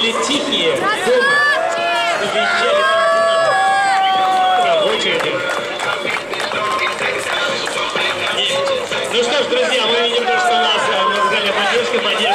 были тихие? Дома, вещали. Ну что ж, друзья, мы видим то, что у нас музыкальная поддержка, поддержка